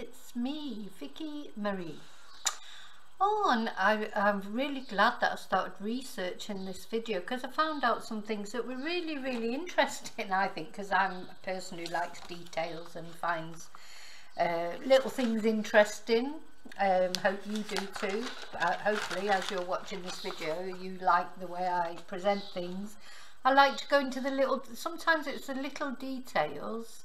it's me, Vicki Marie. Oh, and I, I'm really glad that I started researching this video because I found out some things that were really, really interesting, I think, because I'm a person who likes details and finds uh, little things interesting. Um, hope you do too. Uh, hopefully, as you're watching this video, you like the way I present things. I like to go into the little, sometimes it's the little details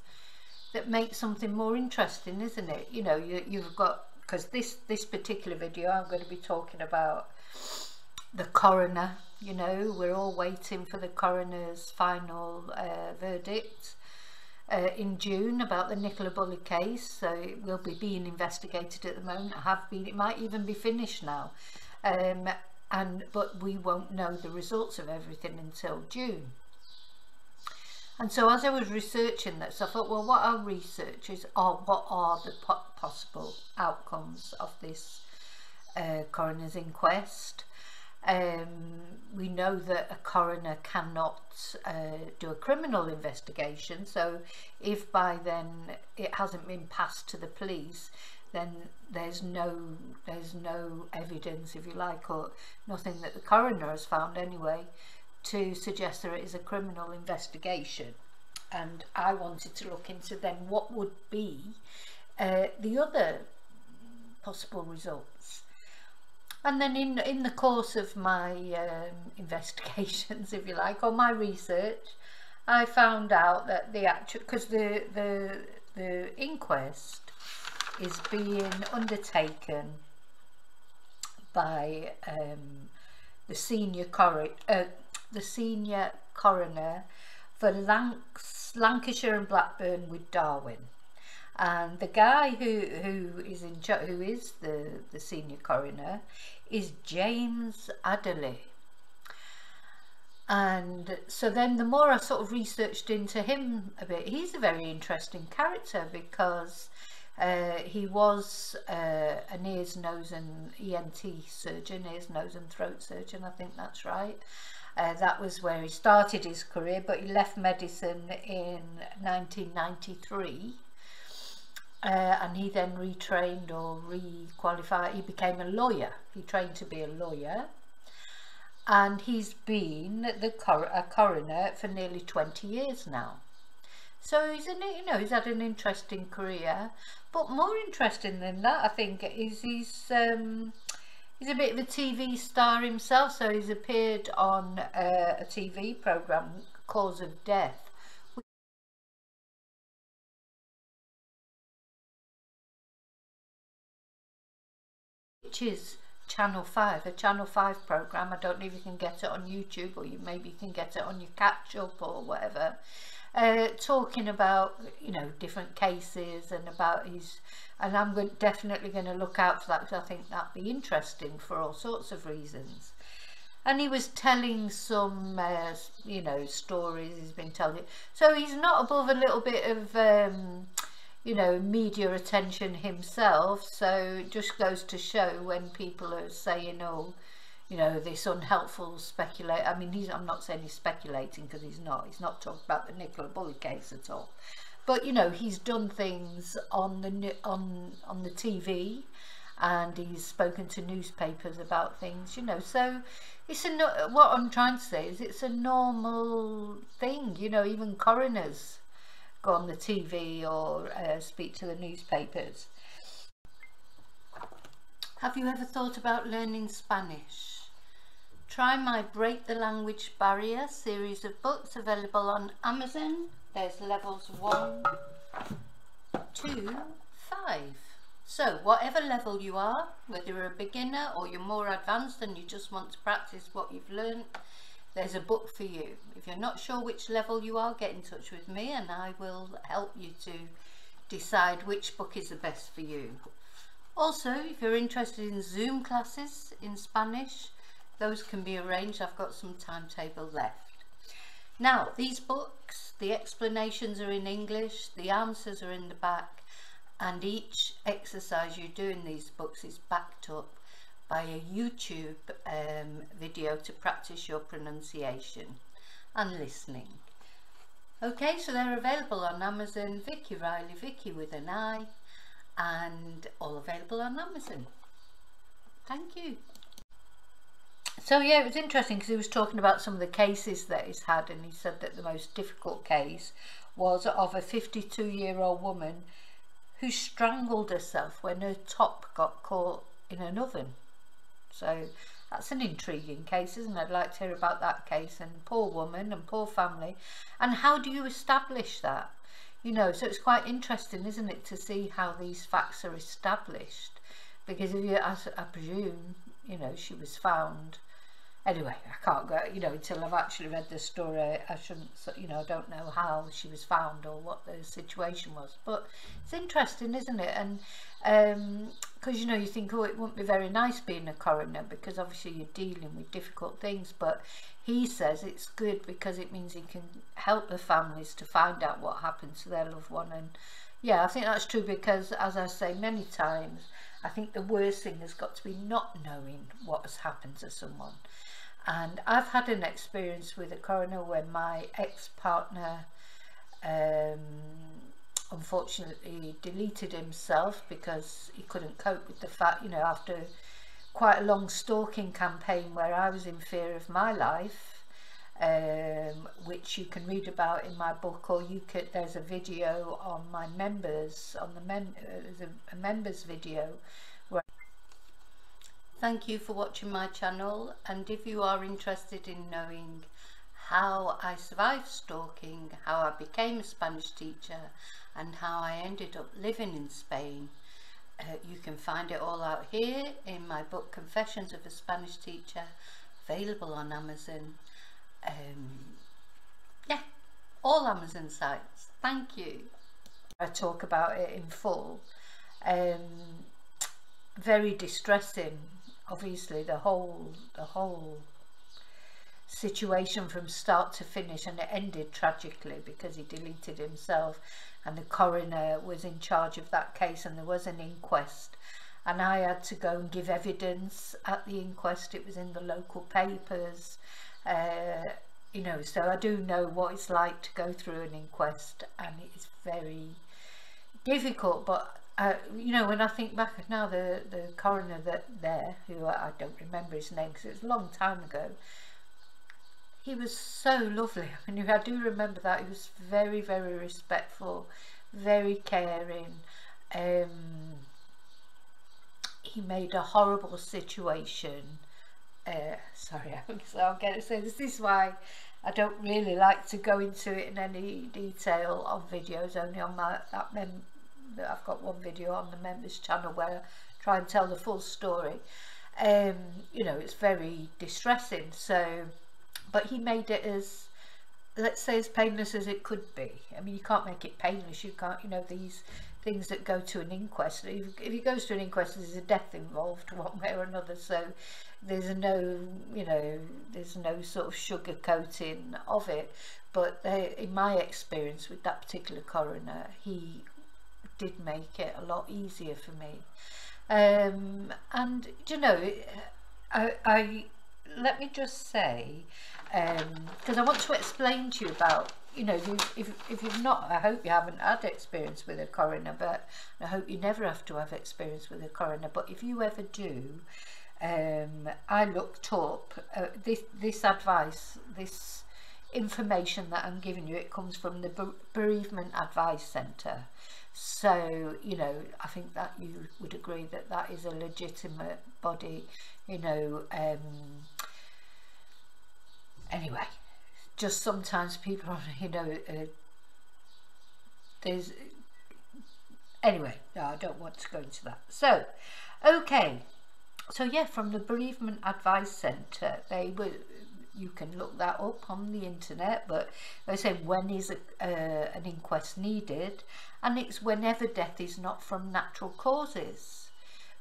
that makes something more interesting, isn't it? You know, you, you've got because this this particular video I'm going to be talking about the coroner you know we're all waiting for the coroner's final uh, verdict uh, in June about the Nicola Bulley case. So it will be being investigated at the moment I have been it might even be finished now. Um, and but we won't know the results of everything until June and so as I was researching this, I thought, well, what researchers or what are the po possible outcomes of this uh, coroner's inquest? Um, we know that a coroner cannot uh, do a criminal investigation, so if by then it hasn't been passed to the police, then there's no there's no evidence, if you like, or nothing that the coroner has found anyway to suggest there is a criminal investigation. And I wanted to look into then what would be uh, the other possible results. And then in in the course of my um, investigations if you like or my research I found out that the actual because the the the inquest is being undertaken by um, the senior coroner uh, the senior coroner for Lancashire and Blackburn with Darwen. And the guy who, who is in who is the, the senior coroner is James Adeley. And so then the more I sort of researched into him a bit, he's a very interesting character because uh, he was uh, an ears, nose and ENT surgeon, ears, nose and throat surgeon, I think that's right. Uh, that was where he started his career, but he left medicine in 1993. Uh, and he then retrained or re-qualified. He became a lawyer. He trained to be a lawyer. And he's been the cor a coroner for nearly 20 years now. So he's an, you know, he's had an interesting career. But more interesting than that, I think, is he's um, He's a bit of a TV star himself, so he's appeared on uh, a TV programme, Cause of Death, which is Channel 5, a Channel 5 programme. I don't know if you can get it on YouTube or you maybe you can get it on your catch-up or whatever. Uh, talking about, you know, different cases and about his and I'm definitely going to look out for that because I think that'd be interesting for all sorts of reasons. And he was telling some, uh, you know, stories he's been telling. So he's not above a little bit of, um, you know, media attention himself. So it just goes to show when people are saying, oh, you know, this unhelpful speculate. I mean, he's, I'm not saying he's speculating because he's not. He's not talking about the Nicola Bulley case at all but you know he's done things on the on on the TV and he's spoken to newspapers about things you know so it's a what I'm trying to say is it's a normal thing you know even coroners go on the TV or uh, speak to the newspapers have you ever thought about learning Spanish Try my Break the Language Barrier series of books available on Amazon there's levels one, two, five. So whatever level you are, whether you're a beginner or you're more advanced and you just want to practice what you've learned, there's a book for you. If you're not sure which level you are, get in touch with me and I will help you to decide which book is the best for you. Also, if you're interested in Zoom classes in Spanish, those can be arranged. I've got some timetable left. Now, these books, the explanations are in English, the answers are in the back, and each exercise you do in these books is backed up by a YouTube um, video to practice your pronunciation and listening. Okay, so they're available on Amazon, Vicky Riley, Vicky with an I, and all available on Amazon. Thank you. So yeah, it was interesting because he was talking about some of the cases that he's had and he said that the most difficult case was of a 52 year old woman who strangled herself when her top got caught in an oven. So that's an intriguing case, isn't it? I'd like to hear about that case and poor woman and poor family. And how do you establish that? You know, so it's quite interesting, isn't it, to see how these facts are established. Because if you, I, I presume, you know, she was found anyway, I can't go, you know, until I've actually read the story, I shouldn't, you know, I don't know how she was found or what the situation was. But it's interesting, isn't it? And because, um, you know, you think, oh, it wouldn't be very nice being a coroner because obviously you're dealing with difficult things. But he says it's good because it means he can help the families to find out what happened to their loved one. And yeah, I think that's true because, as I say many times, I think the worst thing has got to be not knowing what has happened to someone. And I've had an experience with a coroner when my ex-partner um, unfortunately deleted himself because he couldn't cope with the fact, you know, after quite a long stalking campaign where I was in fear of my life, um, which you can read about in my book, or you could. There's a video on my members on the mem. Uh, members video Thank you for watching my channel and if you are interested in knowing how I survived stalking, how I became a Spanish teacher and how I ended up living in Spain, uh, you can find it all out here in my book Confessions of a Spanish Teacher, available on Amazon. Um, yeah, all Amazon sites. Thank you. I talk about it in full. Um, very distressing obviously the whole the whole situation from start to finish and it ended tragically because he deleted himself and the coroner was in charge of that case and there was an inquest and I had to go and give evidence at the inquest it was in the local papers uh, you know so I do know what it's like to go through an inquest and it's very difficult but uh, you know, when I think back now, the, the coroner that there, who I, don't remember his name because it was a long time ago, he was so lovely. I mean, I do remember that. He was very, very respectful, very caring. Um, he made a horrible situation. Uh, sorry, so I'll get it. So this is why I don't really like to go into it in any detail on videos, only on my that mem I've got one video on the members channel where I try and tell the full story um you know it's very distressing so but he made it as let's say as painless as it could be I mean you can't make it painless you can't you know these things that go to an inquest. If, if it goes to an inquest there's a death involved one way or another. So there's no you know there's no sort of sugar coating of it. But they, in my experience with that particular coroner he did make it a lot easier for me. Um, and you know, I, I let me just say, because um, I want to explain to you about, you know, if, if, if you've not, I hope you haven't had experience with a coroner, but I hope you never have to have experience with a coroner, but if you ever do, um, I looked up uh, this, this advice, this information that I'm giving you, it comes from the Bereavement Advice Centre. So, you know, I think that you would agree that that is a legitimate body, you know, um, anyway, just sometimes people, you know, uh, there's, anyway, no, I don't want to go into that. So, okay, so yeah, from the Bereavement Advice Centre, they were you can look that up on the internet but they say when is a, uh, an inquest needed and it's whenever death is not from natural causes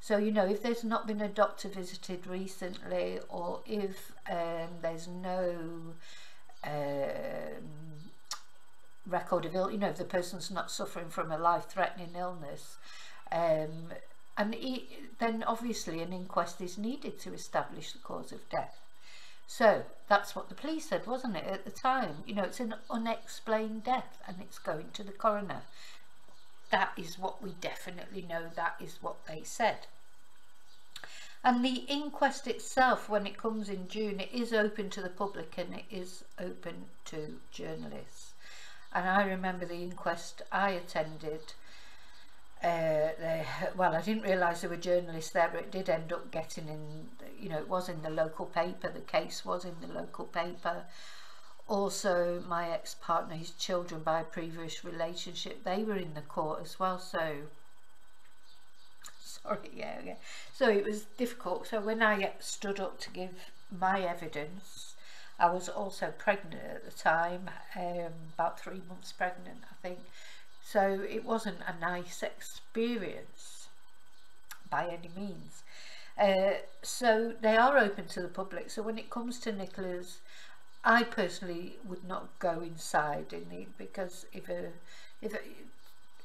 so you know if there's not been a doctor visited recently or if um, there's no um, record of ill you know if the person's not suffering from a life-threatening illness um, and he, then obviously an inquest is needed to establish the cause of death so that's what the police said, wasn't it, at the time? You know, it's an unexplained death and it's going to the coroner. that is what we definitely know that is what they said and the inquest itself when it comes in June it is open to the public and it is open to journalists. And I remember the inquest I attended uh, they, well I didn't realise there were journalists there but it did end up getting in you know it was in the local paper the case was in the local paper. Also my ex-partner his children by a previous relationship they were in the court as well so sorry yeah, yeah. So it was difficult. So when I stood up to give my evidence I was also pregnant at the time um, about three months pregnant I think. So it wasn't a nice experience by any means. Uh, so they are open to the public. So when it comes to Nicola's I personally would not go inside in the because if a if a,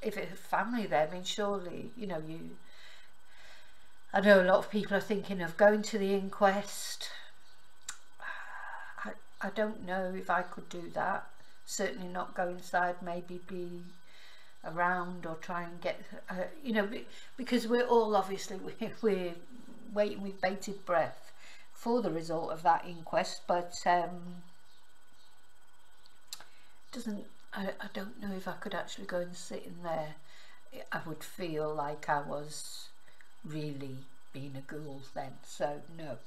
if a family there, I mean surely you know you. I know a lot of people are thinking of going to the inquest. I I don't know if I could do that. Certainly not go inside. Maybe be around or try and get uh, you know because we're all obviously we're, we're waiting with bated breath for the result of that inquest but um, doesn't I, I don't know if I could actually go and sit in there I would feel like I was really being a ghoul then so no.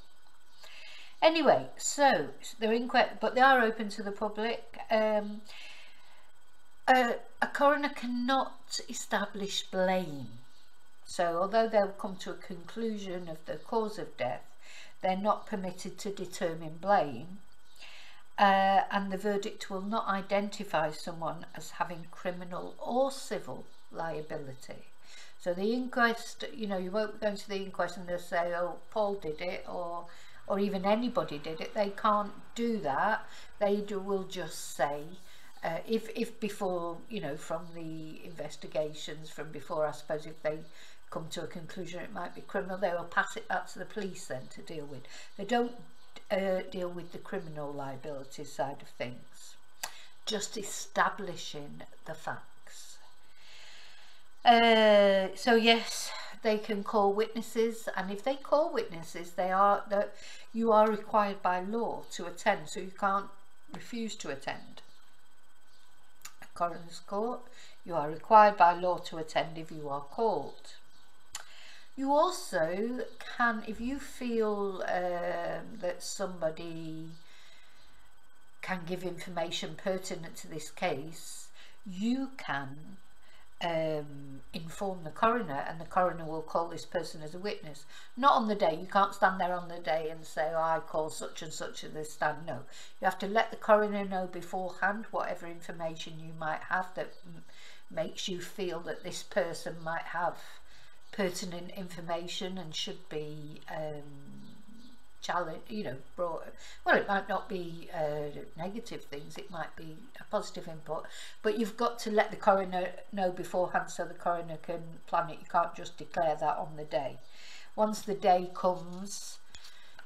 Anyway so they're in but they are open to the public. Um, a, a coroner cannot establish blame. So although they'll come to a conclusion of the cause of death they're not permitted to determine blame uh, and the verdict will not identify someone as having criminal or civil liability. So the inquest, you know, you won't go to the inquest and they'll say, oh, Paul did it or or even anybody did it. They can't do that. They do, will just say, uh, if, if before, you know, from the investigations, from before, I suppose if they come to a conclusion it might be criminal, they will pass it back to the police then to deal with. They don't uh, deal with the criminal liability side of things. Just establishing the fact. Uh, so yes, they can call witnesses, and if they call witnesses, they are that you are required by law to attend, so you can't refuse to attend. A coroner's court, you are required by law to attend if you are called. You also can, if you feel um, that somebody can give information pertinent to this case, you can um, inform the coroner and the coroner will call this person as a witness. Not on the day, you can't stand there on the day and say, oh, I call such and such at this stand. No, you have to let the coroner know beforehand whatever information you might have that makes you feel that this person might have pertinent information and should be um, challenge you know brought well it might not be uh, negative things it might be a positive input but you've got to let the coroner know beforehand so the coroner can plan it. You can't just declare that on the day. Once the day comes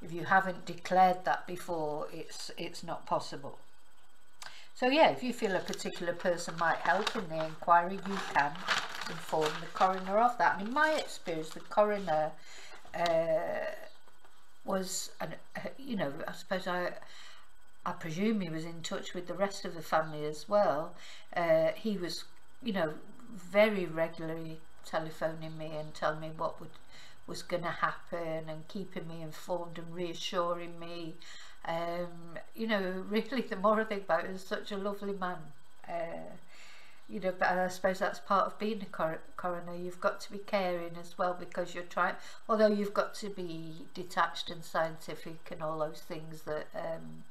if you haven't declared that before it's it's not possible. So yeah if you feel a particular person might help in the inquiry you can inform the coroner of that. And in my experience, the coroner uh, was, an, you know, I suppose I, I presume he was in touch with the rest of the family as well. Uh, he was, you know, very regularly telephoning me and telling me what would was going to happen and keeping me informed and reassuring me. Um, you know, really, the more I think about it, he was such a lovely man. Uh, you know, but I suppose that's part of being a cor coroner. You've got to be caring as well because you're trying, although you've got to be detached and scientific and all those things that um,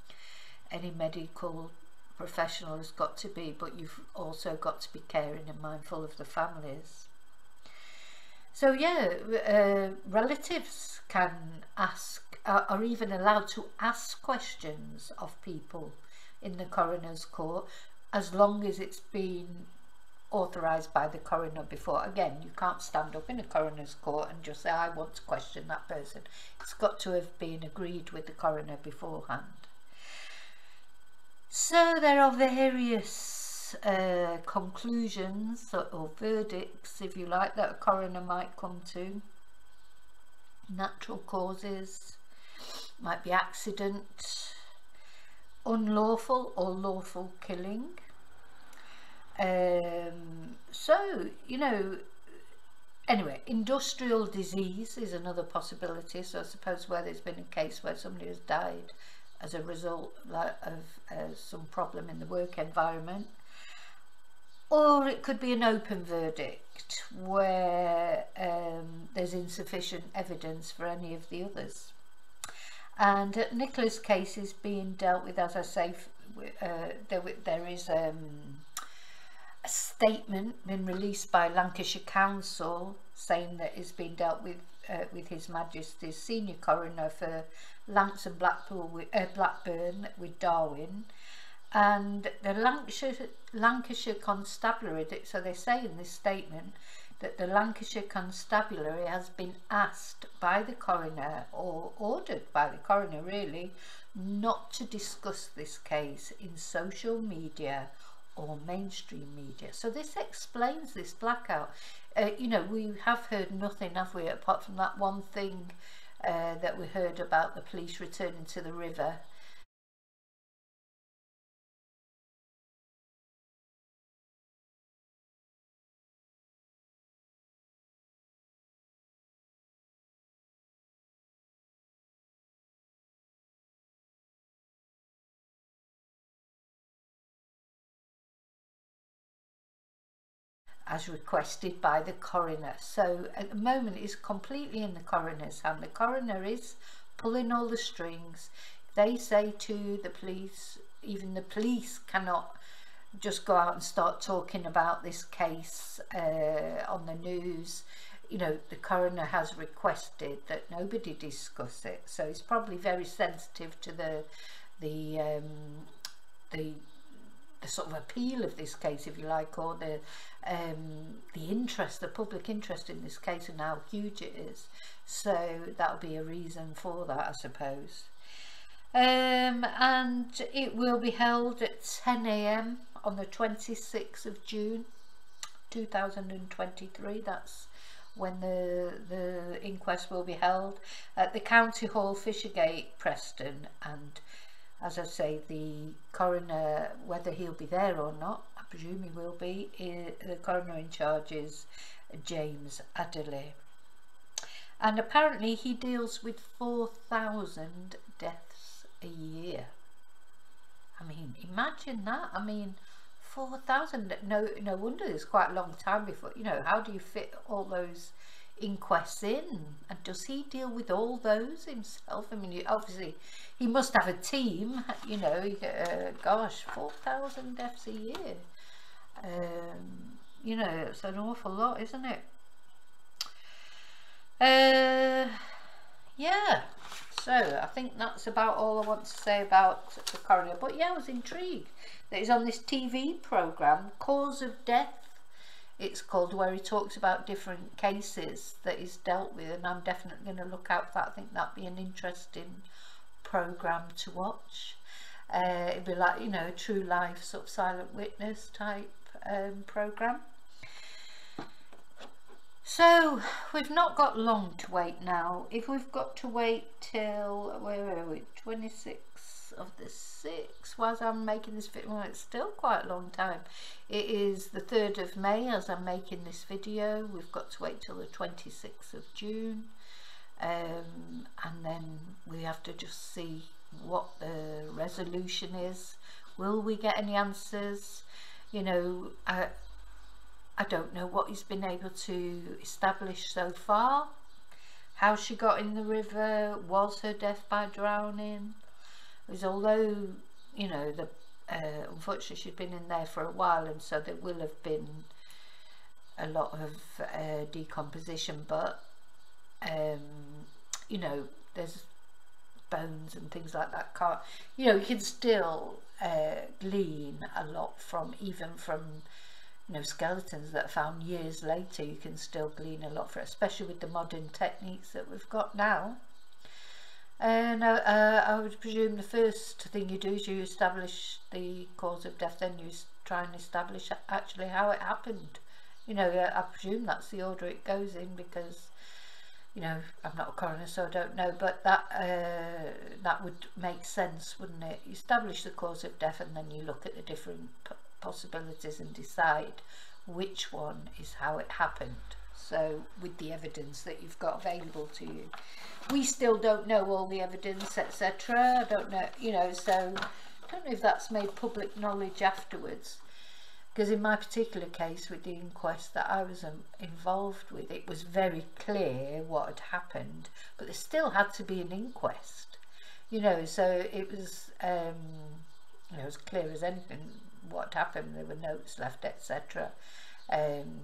any medical professional has got to be, but you've also got to be caring and mindful of the families. So yeah, uh, relatives can ask, uh, are even allowed to ask questions of people in the coroner's court as long as it's been authorised by the coroner before. Again, you can't stand up in a coroner's court and just say, I want to question that person. It's got to have been agreed with the coroner beforehand. So there are various uh, conclusions or, or verdicts, if you like, that a coroner might come to. Natural causes, might be accident, unlawful or lawful killing. Um, so, you know, anyway, industrial disease is another possibility. So I suppose where there's been a case where somebody has died as a result of uh, some problem in the work environment. Or it could be an open verdict where um, there's insufficient evidence for any of the others. And Nicola's case is being dealt with, as I say, uh, there, there is um, statement been released by Lancashire Council saying that it's been dealt with uh, with His Majesty's senior coroner for Lancs and Blackpool with, uh, Blackburn with Darwen and the Lancashire, Lancashire Constabulary, so they say in this statement that the Lancashire Constabulary has been asked by the coroner or ordered by the coroner really not to discuss this case in social media or mainstream media. So this explains this blackout. Uh, you know, we have heard nothing, have we, apart from that one thing uh, that we heard about the police returning to the river as requested by the coroner. So at the moment it's completely in the coroner's hand. The coroner is pulling all the strings. They say to the police, even the police cannot just go out and start talking about this case uh, on the news. You know, the coroner has requested that nobody discuss it. So it's probably very sensitive to the the um, the the sort of appeal of this case, if you like, or the um, the interest, the public interest in this case and how huge it is. So that'll be a reason for that, I suppose. Um, and it will be held at 10 a.m. on the 26th of June 2023. That's when the the inquest will be held at the County Hall, Fishergate, Preston, and as I say, the coroner, whether he'll be there or not, presume he will be, the coroner in charge is James Adeley. And apparently he deals with 4,000 deaths a year. I mean, imagine that. I mean, 4,000, no, no wonder there's quite a long time before, you know, how do you fit all those inquests in and does he deal with all those himself I mean obviously he must have a team you know uh, gosh 4,000 deaths a year um, you know it's an awful lot isn't it uh, yeah so I think that's about all I want to say about the coroner but yeah I was intrigued that he's on this TV program cause of death it's called where he talks about different cases that he's dealt with and I'm definitely going to look out for that. I think that'd be an interesting program to watch. Uh, it'd be like, you know, true life sort of silent witness type um, program. So we've not got long to wait now. If we've got to wait till, where are we, 26 of the 6th whilst I'm making this video. Well, it's still quite a long time. It is the 3rd of May as I'm making this video. We've got to wait till the 26th of June. Um, and then we have to just see what the resolution is. Will we get any answers? You know, I, I don't know what he's been able to establish so far. How she got in the river, was her death by drowning? is although you know the uh, unfortunately she'd been in there for a while and so there will have been a lot of uh, decomposition but um, you know there's bones and things like that can't you know you can still uh, glean a lot from even from you know skeletons that are found years later you can still glean a lot for especially with the modern techniques that we've got now and uh, uh, I would presume the first thing you do is you establish the cause of death, then you try and establish actually how it happened. You know, I presume that's the order it goes in because, you know, I'm not a coroner, so I don't know, but that uh, that would make sense, wouldn't it? You establish the cause of death and then you look at the different possibilities and decide which one is how it happened. So with the evidence that you've got available to you. We still don't know all the evidence, etc. I don't know, you know, so I don't know if that's made public knowledge afterwards because in my particular case with the inquest that I was um, involved with it was very clear what had happened but there still had to be an inquest. You know so it was um, you know as clear as anything what happened there were notes left etc um,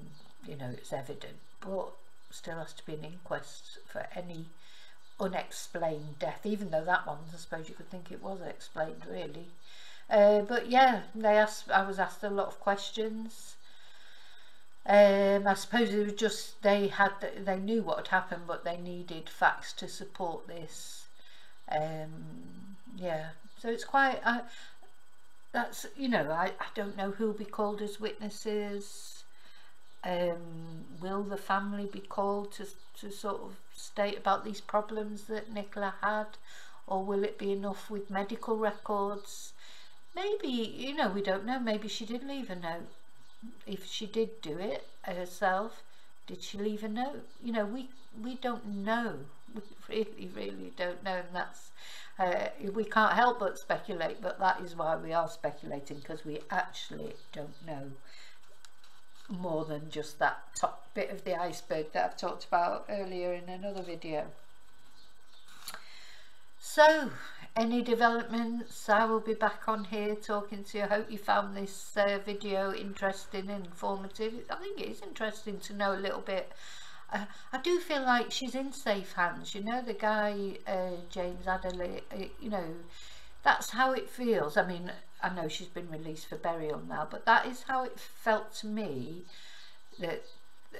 you know it's evident but still has to be an inquest for any unexplained death even though that one I suppose you could think it was explained really uh, but yeah, they asked. I was asked a lot of questions. Um, I suppose it was just they had they knew what had happened, but they needed facts to support this. Um, yeah, so it's quite. I, that's you know I, I don't know who'll be called as witnesses. Um, will the family be called to to sort of state about these problems that Nicola had, or will it be enough with medical records? Maybe, you know, we don't know, maybe she did leave a note. If she did do it herself, did she leave a note? You know, we, we don't know. We really, really don't know. And that's, uh, we can't help but speculate, but that is why we are speculating, because we actually don't know more than just that top bit of the iceberg that I've talked about earlier in another video. So, any developments I will be back on here talking to you. I hope you found this uh, video interesting and informative. I think it is interesting to know a little bit. Uh, I do feel like she's in safe hands you know the guy uh, James Adeley uh, you know that's how it feels. I mean I know she's been released for burial now but that is how it felt to me that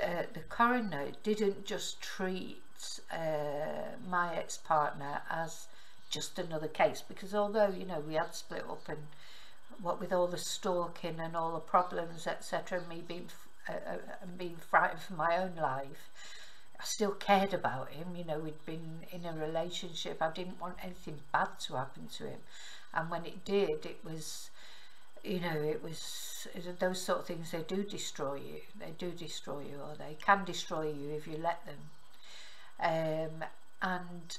uh, the coroner didn't just treat uh, my ex-partner as just another case because although you know we had split up and what with all the stalking and all the problems etc and me being uh, uh, and being frightened for my own life I still cared about him. You know we'd been in a relationship. I didn't want anything bad to happen to him. And when it did it was you know it was those sort of things they do destroy you. They do destroy you or they can destroy you if you let them. Um, and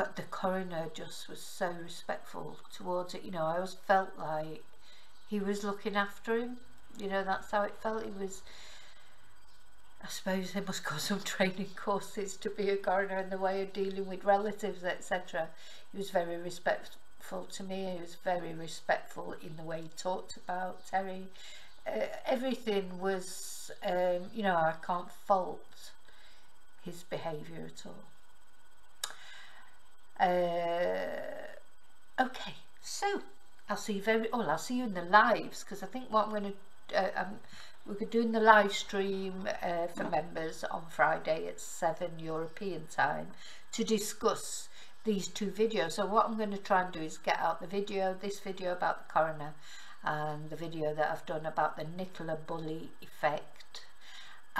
but the coroner just was so respectful towards it. You know I always felt like he was looking after him. You know that's how it felt. He was I suppose they must go some training courses to be a coroner in the way of dealing with relatives etc he was very respectful to me. He was very respectful in the way he talked about Terry. Uh, everything was um, you know I can't fault his behaviour at all uh, okay, so I'll see you very, oh, I'll see you in the lives because I think what I'm going to, uh, um, we're doing the live stream uh, for members on Friday at 7 European time to discuss these two videos. So what I'm going to try and do is get out the video, this video about the coroner and the video that I've done about the Nicola Bulley effect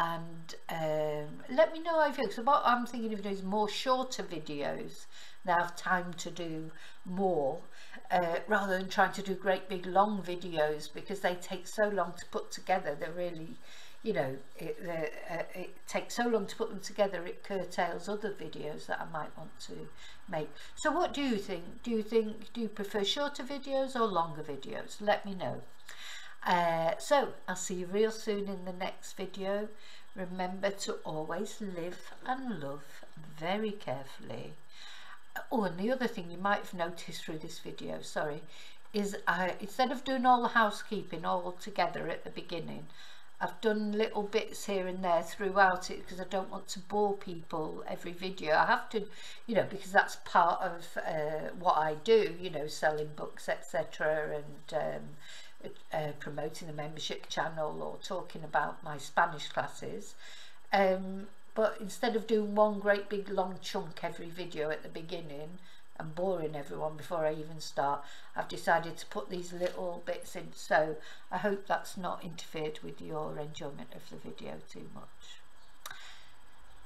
and um, let me know how you feel. So what I'm thinking of doing is more shorter videos. Now I have time to do more uh, rather than trying to do great big long videos because they take so long to put together. They're really you know it, uh, it takes so long to put them together it curtails other videos that I might want to make. So what do you think? Do you think do you prefer shorter videos or longer videos? Let me know uh, so I'll see you real soon in the next video. Remember to always live and love very carefully. Oh and the other thing you might have noticed through this video sorry is I instead of doing all the housekeeping all together at the beginning I've done little bits here and there throughout it because I don't want to bore people every video. I have to you know because that's part of uh, what I do you know selling books etc and um, uh, promoting the membership channel or talking about my Spanish classes um, but instead of doing one great big long chunk every video at the beginning and boring everyone before I even start, I've decided to put these little bits in. So I hope that's not interfered with your enjoyment of the video too much.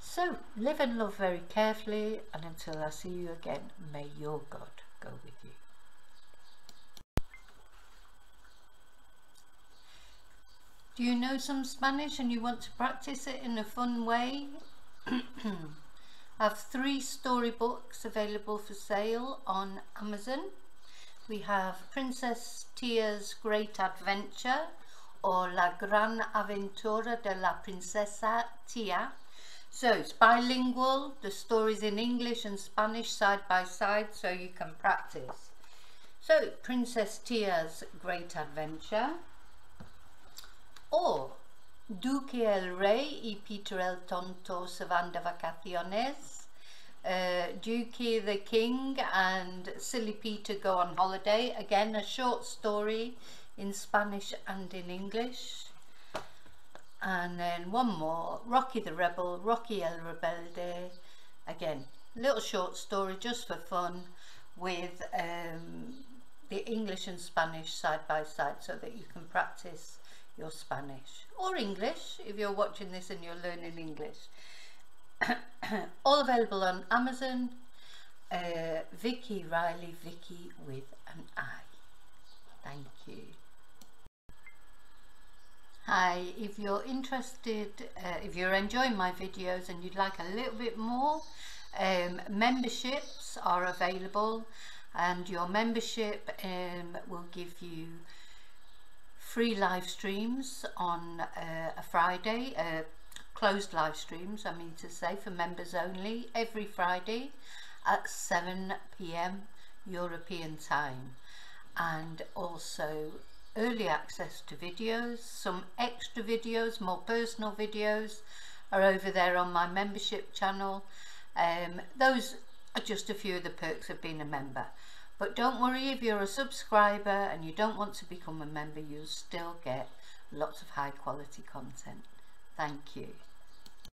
So live and love very carefully and until I see you again, may your God go with you. Do you know some Spanish and you want to practice it in a fun way? I have three storybooks available for sale on Amazon. We have Princess Tia's Great Adventure or La Gran Aventura de la Princesa Tia. So it's bilingual, the stories in English and Spanish side by side so you can practice. So Princess Tia's Great Adventure o Duque el Rey y Peter el Tonto se van de vacaciones. Uh, Duque the King and Silly Peter go on holiday. Again, a short story in Spanish and in English. And then one more, Rocky the Rebel, Rocky el Rebelde. Again, a little short story just for fun with um, the English and Spanish side by side so that you can practice your Spanish or English if you're watching this and you're learning English. All available on Amazon. Uh, Vicky Riley, Vicky with an I. Thank you. Hi, if you're interested, uh, if you're enjoying my videos and you'd like a little bit more, um, memberships are available and your membership um, will give you free live streams on uh, a Friday, uh, closed live streams, I mean to say, for members only, every Friday at 7 p.m. European time. And also early access to videos, some extra videos, more personal videos are over there on my membership channel. Um, those are just a few of the perks of being a member. But don't worry if you're a subscriber and you don't want to become a member, you'll still get lots of high quality content. Thank you.